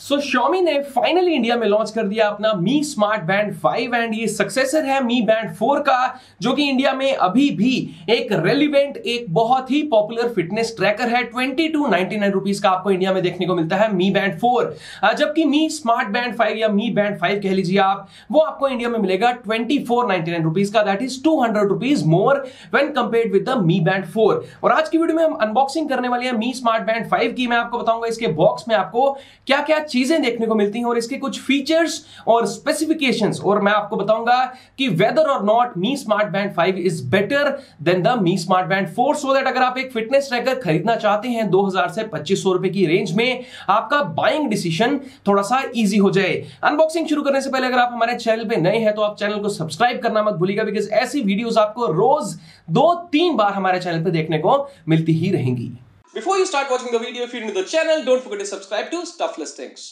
सो so, ने finally India में launch कर दिया अपना मी स्मार्ट बैंड 5 एंड ये सक्सेसर है मी बैंड 4 का जो कि इंडिया में अभी भी एक रेलिवेंट एक बहुत ही पॉपुलर फिटनेस ट्रैकर है। ट्वेंटी टू नाइनटी का आपको इंडिया में देखने को मिलता है मी बैंड 4 जबकि मी स्मार्ट बैंड 5 या मी बैंड 5 कह लीजिए आप वो आपको इंडिया में मिलेगा ट्वेंटी फोर का। That is two hundred more when compare with the band 4 और आज की वीडियो में हम अनबॉक्सिंग करने वाले हैं मी स्मार्ट बैंड 5 की। मैं आपको बताऊँगा इसके बॉक्स में आपको क्या क्या चीज़ें देखने को मिलती हैं और इसके कुछ फीचर्स और स्पेसिफिकेशंस और मैं आपको बताऊँगा कि वेदर और not Mi smart band 5 is better than the Mi smart band 4 so that अगर आप एक फिटनेस ट्रैकर खरीदना चाहते हैं 2000 से 2500 रुपए की रेंज में, आपका बाइंग डिसीज़न थोड़ा सा इजी हो जाए। अनबॉक्सिंग शुरू करने से पहले अगर आप हमारे चैनल पे नए हैं तो आप चैनल को सब्सक्राइब करना मत भूलिएगा बिकॉज़ ऐसी वीडियोस आपको रोज दो तीन बार हमारे चैनल पे देखने को मिलती ही रहेंगी। Before you start watching the video, if you're new to the channel, don't forget to subscribe to Stuff Things.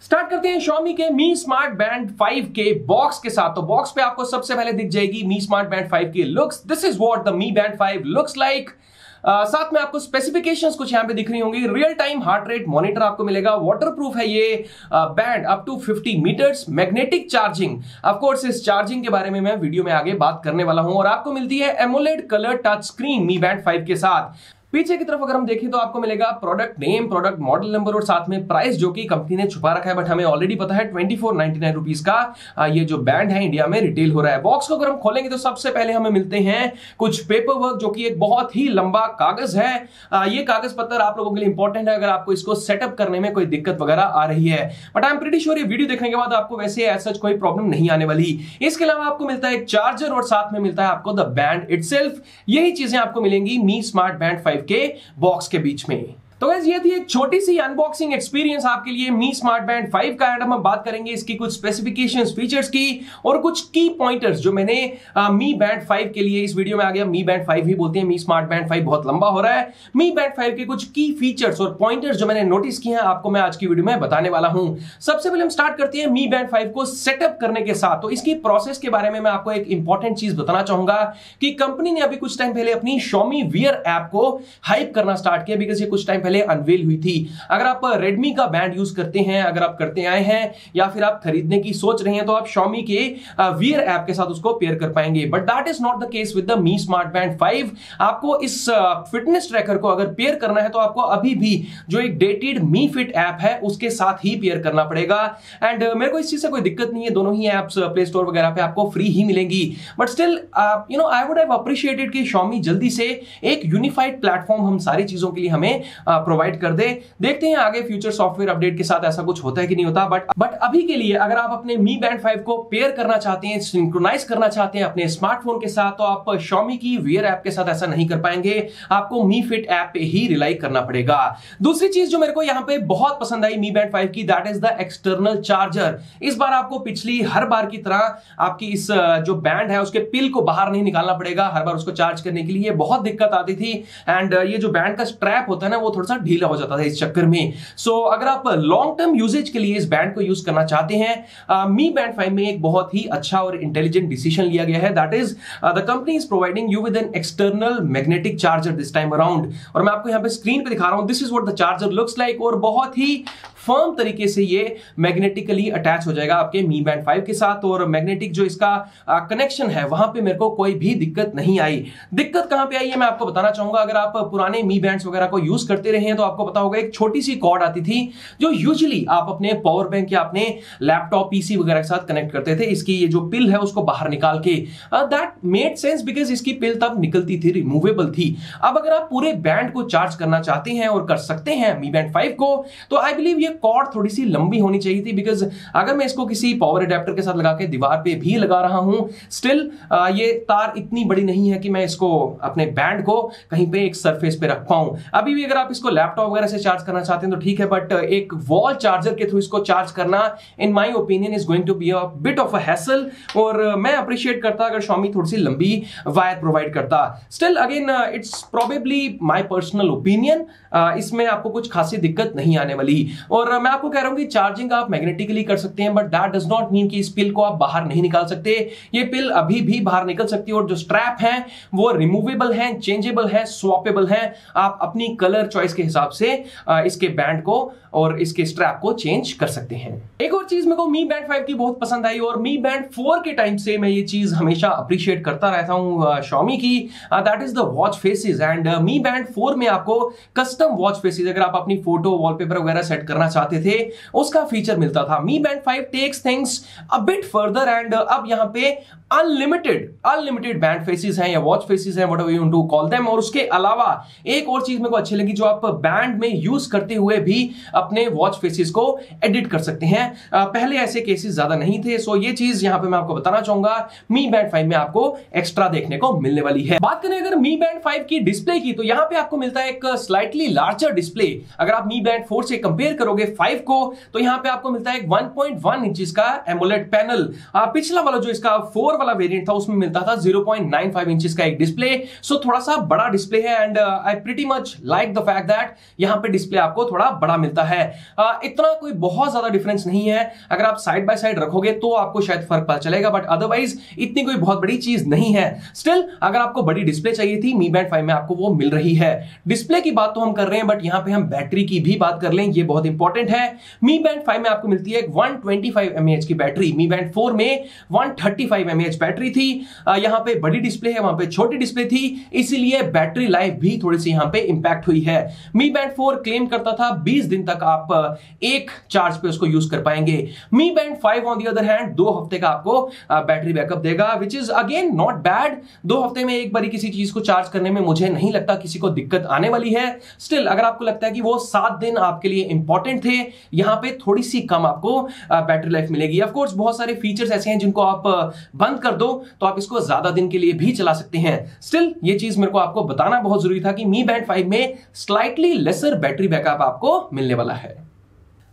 Start करते हैं Xiaomi के Mi Smart Band 5 के बॉक्स के साथ तो बॉक्स पे आपको सबसे पहले दिख जाएगी Mi Smart Band 5 की looks this is what the Mi Band 5 looks like साथ में आपको स्पेसिफिकेशंस कुछ यहाँ पे दिख रही होंगी। Real time heart rate monitor आपको मिलेगा। वाटरप्रूफ है ये band up to 50 metres magnetic charging of course इस चार्जिंग के बारे में मैं वीडियो में आगे बात करने वाला हूँ और आपको मिलती है AMOLED colour touch screen Mi band 5 के साथ। पीछे की तरफ़ अगर हम देखें तो आपको मिलेगा product name product model number और साथ में प्राइस जो कि कंपनी ने छुपा रखा है बट हमें ऑलरेडी पता है twenty four ninety nine rupees का ये जो बैंड है इंडिया में रिटेल हो रहा है। बॉक्स को अगर हम खोलेंगे तो सबसे पहले हमें मिलते हैं कुछ पेपर वर्क जो कि एक बहुत ही लंबा कागज़ है। ये कागज़ पत्र आप लोगों के लिए इंपॉर्टेंट है अगर आपको इसको सेटअप करने में कोई दिक्कत वगैरह आ रही है। But I am pretty sure ये वीडियो देखने के बाद आपको वैसे एज सच कोई प्रॉब्लम नहीं आने वाली। इसके अलावा आपको मिलता है चार्जर और साथ में मिलता है आपको द बैंड इट यही चीज़ें आपको मिलेंगी मी स्मार्ट बैंड फाइव के बॉक्स बॉक्स के बीच में। तो ये थी एक छोटी सी अनबॉक्सिंग एक्सपीरियंस आपके लिए मी स्मार्ट बैंड 5 का हम बात करेंगे इसकी कुछ स्पेसिफिकेशंस फीचर्स की और कुछ की पॉइंटर्स जो मैंने आ, मी बैंड 5 के लिए इस वीडियो में आ गया। मी बैंड 5 ही बोलते हैं। मी स्मार्ट बैंड 5 बहुत लंबा हो रहा है। मी बैंड 5 के कुछ की फीचर्स और पॉइंटर्स जो मैंने नोटिस किए हैं आपको मैं आज की वीडियो में बताने वाला हूँ। सबसे पहले हम स्टार्ट करते हैं मी बैंड फाइव को सेटअप करने के साथ। तो इसकी प्रोसेस के बारे में मैं आपको एक इंपॉर्टेंट चीज़ बताना चाहूँगा कि कंपनी ने अभी कुछ टाइम पहले अपनी शॉमी वियर ऐप को हाइप करना स्टार्ट किया बिकॉज़ ये कुछ टाइम पहले अनवेल हुई थी। अगर आप रेडमी का बैंड यूज़ करते हैं, अगर आप करते आए हैं, या फिर आप खरीदने की सोच रहे हैं तो आप शॉमी के वियर ऐप के साथ उसको पेयर कर पाएँगे। But that is not the case with the Mi smart band 5 आपको इस फिटनेस ट्रैकर को अगर पेयर करना है तो आपको अभी भी जो एक डेटेड मी फिट ऐप है, उसके साथ ही पेयर करना पड़ेगा। एंड मेरे को इस चीज़ से कोई दिक्कत नहीं है। दोनों ही एप्स प्ले स्टोर वगैरह पे आपको फ्री ही मिलेंगी। But still you know I would have appreciated कि शॉमी जल्दी से एक यूनिफाइड प्लेटफॉर्म हम सारी चीज़ों के लिए हमें प्रोवाइड कर दे। देखते हैं आगे फ्यूचर सॉफ्टवेयर अपडेट के साथ ऐसा कुछ होता है कि नहीं होता बट बट अभी के लिए अगर आप अपने मी बैंड फाइव को पेयर करना चाहते हैं सिंक्रोनाइज करना चाहते हैं अपने स्मार्टफ़ोन के साथ तो आप शॉमी की वियर ऐप के साथ ऐसा नहीं कर पाएँगे। आपको मी फिट ऐप पे ही रिलाई करना पड़ेगा। दूसरी चीज़ जो मेरे को यहाँ पे बहुत पसंद आई मी बैंड फाइव की that is the external charger इस बार आपको पिछली, हर बार की तरह आपकी इस जो बैंड है, उसके पिल को बाहर नहीं निकालना पड़ेगा, हर बार उसको चार्ज करने के लिए। बहुत दिक्कत आती थी एंड ये जो बैंड का स्ट्रैप होता है ना, वो थोड़ा सा ढीला हो जाता था इस चक्कर में। सो so, अगर आप लॉन्ग टर्म यूजेज के लिए इस बैंड को यूज़ करना चाहते हैं मी बैंड फाइव में एक बहुत ही अच्छा और इंटेलिजेंट डिसीज़न लिया गया है। That is the company is providing you with an external magnetic charger this time around और मैं आपको यहाँ पे स्क्रीन पे दिखा रहा हूँ। This is what the charger looks like और बहुत ही फर्म तरीके से ये मैग्नेटिकली अटैच हो जाएगा आपके मी बैंड फाइव के साथ। और मैग्नेटिक जो इसका कनेक्शन है, वहाँ पे मेरे को कोई भी दिक्कत नहीं आई। दिक्कत कहाँ पे आई है, मैं आपको बताना चाहूँगा। अगर आप पुराने मी बैंड्स वगैरह को यूज़ करते रहे हैं तो आपको पता होगा, एक छोटी सी कॉर्ड आती थी, जो यूजली आप अपने पावर बैंक या अपने लैपटॉप पीसी वगैरह के साथ कनेक्ट करते थे। इसकी ये जो पिल है, उसको बाहर निकाल के दैट मेड सेंस बिकॉज़ इसकी पिल तब निकलती थी रिमूवेबल थी। अब अगर आप पूरे बैंड को चार्ज करना चाहते हैं और कर सकते हैं मी बैंड फाइव को तो आई बिलीव ये कॉर्ड थोड़ी सी लंबी होनी चाहिए थी बिकॉज़ अगर मैं इसको किसी पावर अडेप्टर के साथ लगा के दीवार पे भी लगा रहा हूँ स्टिल ये तार इतनी बड़ी नहीं है कि मैं इसको अपने बैंड को कहीं पे एक सरफेस पे रख पाऊँ। अभी भी अगर आप इसको लैपटॉप वगैरह से चार्ज करना चाहते हैं तो ठीक है बट एक वॉल चार्जर के थ्रू इसको चार्ज करना in my opinion is going to be a bit of a hassle और मैं अप्रिशिएट करता अगर शॉमी थोड़ी सी लंबी वायर प्रोवाइड करता। Still again it's probably my personal opinion इसमें आपको कुछ खासी दिक्कत नहीं आने वाली। और और मैं आपको कह रहा हूँ कि चार्जिंग आप मैग्नेटिकली कर सकते हैं but that does not mean कि इस पिल को आप बाहर नहीं निकाल सकते। ये पिल अभी भी बाहर निकल सकती है और जो स्ट्रैप है, वो रिमूवेबल है चेंजेबल है स्वॉपेबल है। आप अपनी कलर चॉइस के हिसाब से इसके बैंड को और इसके स्ट्रैप को चेंज कर सकते हैं। एक और चीज़ मेरे को मी बैंड 5 की बहुत पसंद आई और मी बैंड 4 के टाइम से मैं ये चीज़ हमेशा अप्रिशिएट करता रहता हूँ शॉमी की। That is the watch faces and Mi band 4 में आपको कस्टम वॉच फेसिस अगर आप अपनी फ़ोटो वॉलपेपर वगैरह सेट करना चाहते थे, उसका फीचर मिलता था। Mi band five takes things a bit further and अब यहाँ पे अनलिमिटेड अनलिमिटेड बैंड फेसिस हैं या वॉच फेसेस हैं whatever you to call them और उसके अलावा एक और चीज़ मेरे को अच्छी लगी, जो आप बैंड में यूज़ करते हुए भी अपने वॉच फेसेस को एडिट कर सकते हैं। पहले ऐसे केसेस ज़्यादा नहीं थे। सो ये चीज़ यहाँ पे मैं आपको बताना चाहूँगा मी बैंड फाइव में आपको एक्स्ट्रा देखने को मिलने वाली है। बात करें अगर मी बैंड फाइव की डिस्प्ले की तो यहाँ पे आपको मिलता है एक स्लाइटली लार्जर डिस्प्ले अगर आप मी बैंड फोर से कंपेयर करोगे फाइव को तो यहाँ पे आपको मिलता है एक 1.1 इंचेस का एमोलेट पैनल पिछला वाला जो इसका 4 वाला वेरिएंट था उसमें मिलता था 0.95 इंचेस का एक डिस्प्ले सो so, थोड़ा सा बड़ा डिस्प्ले है and I pretty much like the fact that यहाँ पे डिस्प्ले आपको थोड़ा बड़ा मिलता है। Uh, इतना कोई बहुत ज़्यादा डिफरेंस नहीं है। अगर आप साइड बाय साइड रखोगे तो आपको शायद फ़र्क पता चलेगा बट अदरवाइज़ इतनी कोई बहुत बड़ी चीज़ नहीं है। स्टिल अगर आपको बड़ी डिस्प्ले चाहिए थी मी बैंड फाइव में आपको वो मिल रही है। डिस्प्ले की बात तो हम कर रहे हैं बट यहाँ पे हम बैटरी की भी बात कर लें ये बहुत इंपॉर्टेंट है। मी बैंड फाइव में आपको मिलती है वन ट्वेंटी की बैटरी मी बैंड फोर में वन थर्टी बैटरी थी। यहाँ पे बड़ी डिस्प्ले है, वहाँ पे छोटी डिस्प्ले थी। इसीलिए बैटरी लाइफ भी थोड़ी सी यहाँ पे इंपैक्ट हुई है। मी बैंड फोर क्लेम करता था 20 दिन तक आप एक चार्ज पे उसको यूज़ कर पाएँगे। Mi band five on the other hand दो हफ़्ते का आपको बैटरी बैकअप देगा which is again not bad दो हफ़्ते में एक बारी किसी चीज़ को चार्ज करने में मुझे नहीं लगता किसी को दिक्कत आने वाली है। स्टिल अगर आपको लगता है कि वो सात दिन आपके लिए इंपॉर्टेंट थे, यहाँ पे थोड़ी सी कम आपको बैटरी लाइफ मिलेगी। ऑफकोर्स बहुत सारे फीचर्स ऐसे हैं जिनको आप बंद कर दो तो आप इसको ज़्यादा दिन के लिए भी चला सकते हैं। स्टिल ये चीज़ मेरे को आपको बताना बहुत ज़रूरी था कि मी बैंड फाइव में स्लाइटली लेसर बैटरी बैकअप आपको मिलने वाला है।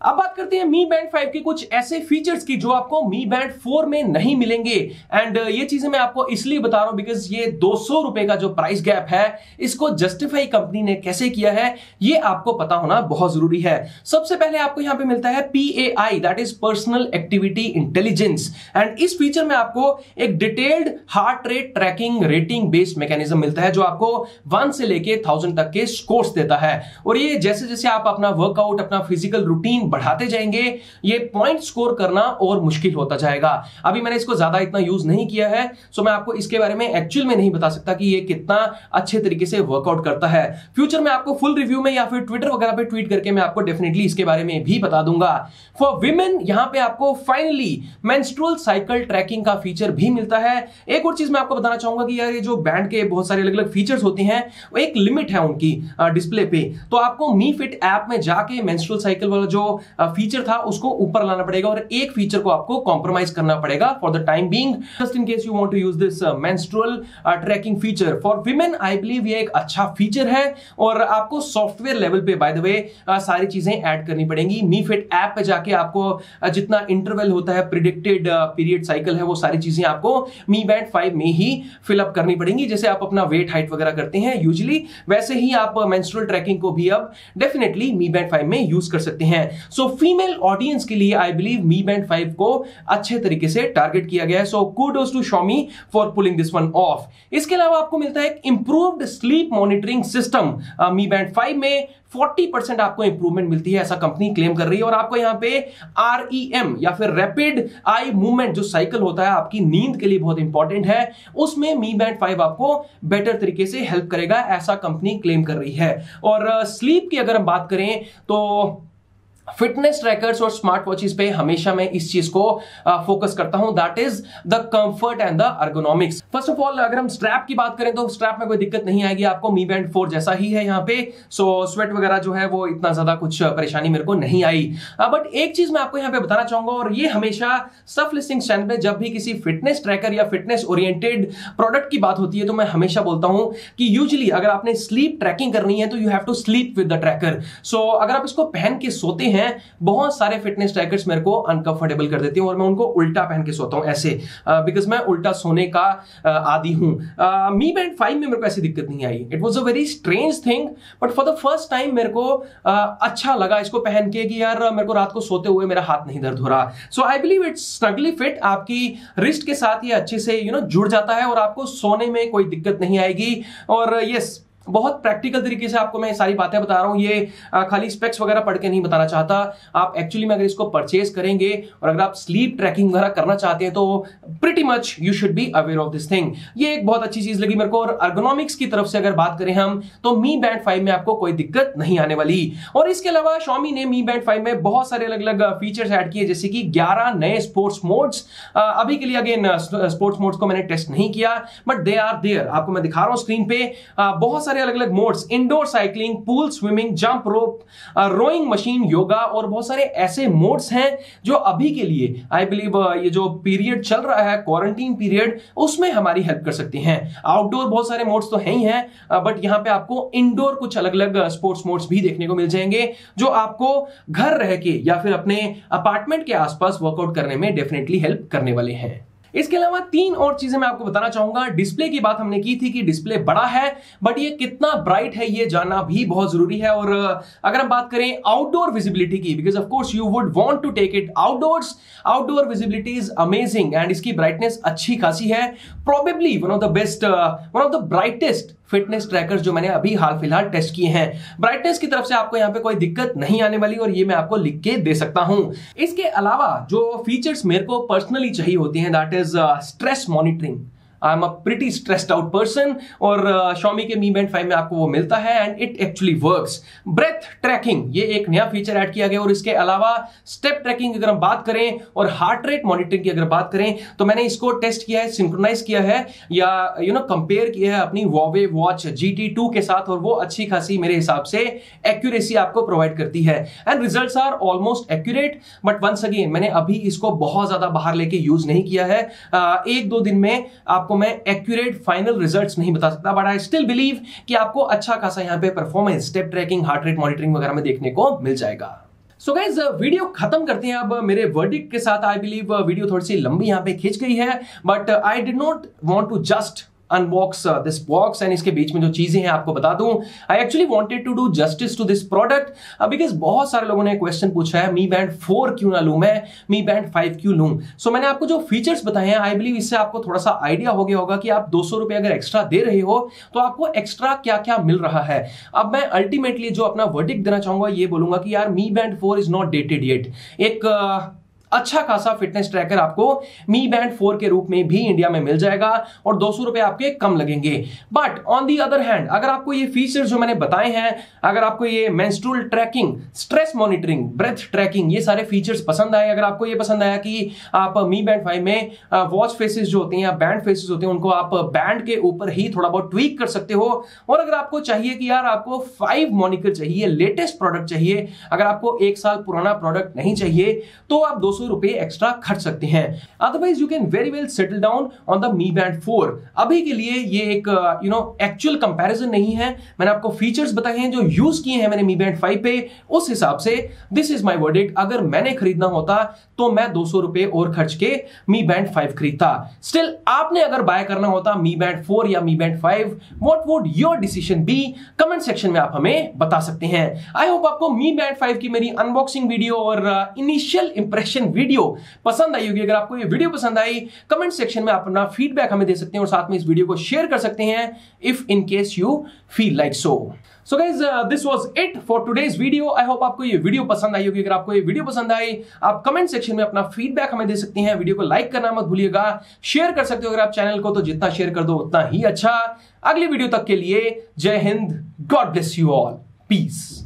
अब बात करते हैं मी बैंड 5 के कुछ ऐसे फीचर्स की जो आपको मी बैंड 4 में नहीं मिलेंगे। एंड uh, ये चीज़ें मैं आपको इसलिए बता रहा हूँ बिकॉज़ ये दो सौ रुपए का जो प्राइस गैप है इसको जस्टिफाई कंपनी ने कैसे किया है ये आपको पता होना बहुत ज़रूरी है। सबसे पहले आपको यहाँ पे मिलता है P A I that is personal activity intelligence and इस फीचर में आपको एक detailed heart rate tracking rating based mechanism मिलता है जो आपको वन से लेके थाउज़ेंड तक के स्कोर्स देता है। और ये जैसे जैसे आप अपना वर्कआउट अपना फ़िज़िकल रूटीन बढ़ाते जाएँगे, ये पॉइंट स्कोर करना और मुश्किल होता जाएगा। अभी मैंने इसको ज़्यादा इतना यूज़ नहीं किया है सो मैं आपको इसके बारे में एक्चुअल में नहीं बता सकता कि ये कितना अच्छे तरीके से वर्कआउट करता है। फ्यूचर में आपको फुल रिव्यू में या फिर ट्विटर वगैरह पे ट्वीट करके मैं आपको डेफिनेटली इसके बारे में भी बता दूँगा। फॉर विमेन यहाँ पे आपको फाइनली मेंस्ट्रुअल साइकिल ट्रैकिंग का फीचर भी मिलता है। एक और चीज़ मैं आपको बताना चाहूँगा कि यार ये जो बैंड के बहुत सारे अलग अलग फीचर्स होते हैं एक लिमिट है उनकी डिस्प्ले पे। तो आपको मी फिट ऐप में जाके मेंस्ट्रुअल साइकिल वाला जो फीचर था उसको ऊपर लाना पड़ेगा और एक फीचर को आपको कॉम्प्रोमाइज करना पड़ेगा for the time being just in case you want to use this menstrual tracking feature for women I believe ये एक अच्छा फीचर है और आपको सॉफ्टवेयर लेवल पे बाय द वे सारी चीज़ें ऐड करनी पड़ेंगी। मी फिट ऐप पे जाके आपको uh, जितना इंटरवल होता है प्रिडिक्टेड पीरियड साइकिल है वो सारी चीज़ें आपको मी बैंड फाइव में ही फिलअप करनी पड़ेंगी। जैसे आप अपना वेट हाइट वगैरह करते हैं यूजली वैसे ही आप मेंस्ट्रुअल ट्रैकिंग को भी अब डेफिनेटली मी बैंड फाइव में यूज़ कर सकते हैं। सो फीमेल ऑडियंस के लिए I believe Mi band five को अच्छे तरीके से टारगेट किया गया है। So kudos to Xiaomi for pulling this one off इसके अलावा आपको मिलता है improved sleep monitoring system Mi band five में 40 परसेंट आपको इंप्रूवमेंट मिलती है, ऐसा कंपनी क्लेम कर रही है। और आपको यहाँ पे आर या फिर रैपिड आई मूवमेंट जो साइकिल होता है, आपकी नींद के लिए बहुत इंपॉर्टेंट है। उसमें मी बैंड फाइव आपको बेटर तरीके से हेल्प करेगा, ऐसा कंपनी क्लेम कर रही है। और स्लीप की अगर हम बात करें तो फिटनेस ट्रैकर्स और स्मार्ट वॉचेस पे हमेशा मैं इस चीज़ को फोकस करता हूँ। That is the comfort and the ergonomics first of all अगर हम स्ट्रैप की बात करें तो स्ट्रैप में कोई दिक्कत नहीं आएगी। आपको मी बैंड फोर जैसा ही है यहाँ पे। सो so, स्वेट वगैरह जो है वो इतना ज़्यादा कुछ परेशानी मेरे को नहीं आई। बट एक चीज़ मैं आपको यहाँ पे बताना चाहूँगा और ये हमेशा स्टफ़ लिस्टिंग स्टैंड में जब भी किसी फिटनेस ट्रैकर या फिटनेस ओरिएंटेड प्रोडक्ट की बात होती है तो मैं हमेशा बोलता हूँ कि यूजली अगर आपने स्लीप ट्रैकिंग करनी है तो you have to sleep with the tracker so अगर आप इसको पहन के सोते हैं हैं बहुत सारे फिटनेस ट्रैकर्स मेरे को अनकंफर्टेबल कर देते हैं और मैं उनको उल्टा पहन के सोता हूँ ऐसे बिकॉज़ मैं उल्टा सोने का आदि हूँ। मी बैंड फाइव में मेरे को ऐसी दिक्कत नहीं आई। It was a very strange thing but for the first time मेरे को अच्छा लगा इसको पहन के कि यार मेरे को रात को सोते हुए मेरा हाथ नहीं दर्द हो रहा। So I believe it's snugly fit आपकी रिस्ट के साथ ये अच्छे से यू you नो know, जुड़ जाता है और आपको सोने में कोई दिक्कत नहीं आएगी। और यस बहुत प्रैक्टिकल तरीके से आपको मैं सारी बातें बता रहा हूँ। ये खाली स्पेक्स वगैरह पढ़ के नहीं बताना चाहता। आप एक्चुअली में अगर इसको परचेज करेंगे और अगर आप स्लीप ट्रैकिंग वगैरह करना चाहते हैं तो pretty much you should be aware of this thing ये एक बहुत अच्छी चीज़ लगी मेरे को। और अर्गोनॉमिक्स की तरफ़ से अगर बात करें हम तो मी बैंड फाइव में आपको कोई दिक्कत नहीं आने वाली। और इसके अलावा शॉमी ने मी बैंड फाइव में बहुत सारे अलग अलग फीचर्स ऐड किए, जैसे कि ग्यारह नए स्पोर्ट्स मोड्स अभी के लिए अगेन स्पोर्ट्स मोड्स को मैंने टेस्ट नहीं किया बट दे आर देयर आपको मैं दिखा रहा हूँ स्क्रीन पे। बहुत सारे अलग अलग modes indoor cycling pool swimming jump rope rowing machine yoga और बहुत सारे ऐसे मोड्स हैं जो अभी के लिए आई बिलीव ये जो पीरियड चल रहा है क्वारंटीन पीरियड उसमें हमारी हेल्प कर सकते हैं। आउटडोर बहुत सारे मोड्स तो है ही हैं बट यहाँ पे आपको इंडोर कुछ अलग अलग स्पोर्ट्स मोड्स भी देखने को मिल जाएँगे, जो आपको घर रह के या फिर अपने अपार्टमेंट के आसपास वर्कआउट करने में डेफिनेटली हेल्प करने वाले हैं। इसके अलावा तीन और चीज़ें मैं आपको बताना चाहूँगा। डिस्प्ले की बात हमने की थी कि डिस्प्ले बड़ा है बट ये कितना ब्राइट है ये जानना भी बहुत ज़रूरी है। और अगर हम बात करें आउटडोर विजिबिलिटी की because of course you would want to take it outdoors outdoor visibility is amazing and इसकी ब्राइटनेस अच्छी खासी है। Probably one of the best one of the brightest fitness trackers जो मैंने अभी हाल फ़िलहाल टेस्ट किए हैं। ब्राइटनेस की तरफ़ से आपको यहाँ पे कोई दिक्कत नहीं आने वाली और ये मैं आपको लिख के दे सकता हूँ। इसके अलावा जो फीचर्स मेरे को पर्सनली चाहिए होती हैं that is stress monitoring I am a pretty stressed out person और शॉमी uh, के मी बैंड फाइव में आपको वो मिलता है and it actually works breath tracking ये एक नया फीचर ऐड किया गया और इसके अलावा स्टेप ट्रैकिंग अगर हम बात करें और हार्ट रेट मॉनिटरिंग की अगर बात करें तो मैंने इसको टेस्ट किया है सिंक्रोनाइज किया है या यू नो कंपेयर किया है अपनी Huawei watch G T two के साथ और वो अच्छी खासी मेरे हिसाब से एक्यूरेसी आपको प्रोवाइड करती है। And result are almost accurate but once again मैंने अभी इसको बहुत ज़्यादा बाहर लेके यूज़ नहीं किया है। Uh, एक दो दिन में आप आपको मैं एक्यूरेट फाइनल रिजल्ट्स नहीं बता सकता बट आई स्टिल बिलीव कि आपको अच्छा खासा यहाँ पे performance step tracking heart rate monitoring वगैरह में देखने को मिल जाएगा। सो गाइज़ वीडियो खत्म करते हैं अब मेरे वर्डिक के साथ। आई बिलीव वीडियो थोड़ी सी लंबी यहाँ पे खींच गई है but I did not want to just unbox this box and इसके बीच में जो चीज़ें हैं आपको बता दूँ। I actually wanted to do justice to this product because बहुत सारे लोगों ने क्वेश्चन पूछा है मी बैंड फोर क्यों ना लू मैं? मी बैंड फाइव क्यों लू? सो मैंने आपको जो फीचर्स बताए हैं आई बिलीव इससे आपको थोड़ा सा आइडिया हो गया होगा कि आप दो सौ रुपए अगर एक्स्ट्रा दे रहे हो तो आपको एक्स्ट्रा क्या क्या मिल रहा है। अब मैं अल्टीमेटली जो अपना वर्डिक देना चाहूँगा ये बोलूँगा कि यार Mi band four is not dated yet. एक uh, अच्छा खासा फिटनेस ट्रैकर आपको मी बैंड फोर के रूप में भी इंडिया में मिल जाएगा और दो सौ रुपए आपके कम लगेंगे। But on the other hand अगर आपको ये फीचर जो मैंने बताए हैं, अगर आपको ये menstrual tracking stress monitoring breath tracking ये सारे फीचर्स पसंद आए, अगर आपको ये पसंद आया कि आप मी बैंड फाइव में वॉच फेसेस जो होते हैं या बैंड फेसेस होते हैं, उनको आप बैंड के ऊपर ही थोड़ा बहुत ट्वीक कर सकते हो। और अगर आपको चाहिए कि यार आपको फाइव मॉनिकर चाहिए लेटेस्ट प्रोडक्ट चाहिए, अगर आपको एक साल पुराना प्रोडक्ट नहीं चाहिए तो आप दो सौ रुपए एक्स्ट्रा खर्च सकते हैं। Otherwise you can very well settle down on the Mi band four अभी के लिए ये एक यू नो एक्चुअल कंपैरिजन नहीं है। मैंने आपको फीचर्स बताए हैं जो यूज़ किए हैं मैंने मी बैंड फाइव पे। उस हिसाब से दिस इज़ माई वर्डिक अगर मैंने खरीदना होता तो मैं दो सौ रुपए और खर्च के मी बैंड फाइव खरीदता। स्टिल आपने अगर बाय करना होता मी बैंड फोर या Mi band five what would your decision be comment section में आप हमें बता सकते हैं। आई होप आपको मी बैंड फाइव की मेरी अनबॉक्सिंग वीडियो और इनिशियल uh, इंप्रेशन वीडियो पसंद आई होगी। अगर आपको ये वीडियो पसंद आई कमेंट सेक्शन में आप अपना फीडबैक हमें दे सकते हैं और साथ में इस वीडियो को शेयर कर सकते हैं if in case you feel like so so guys this was it for today's video I hope आपको ये वीडियो पसंद आई होगी। अगर आपको ये वीडियो पसंद आई, आप कमेंट सेक्शन में अपना फीडबैक हमें दे सकते हैं। वीडियो को लाइक करना मत भूलिएगा। शेयर कर सकते हो अगर आप चैनल को तो जितना शेयर कर दो, उतना ही अच्छा। अगली वीडियो तक के लिए जय Hind. God bless you all peace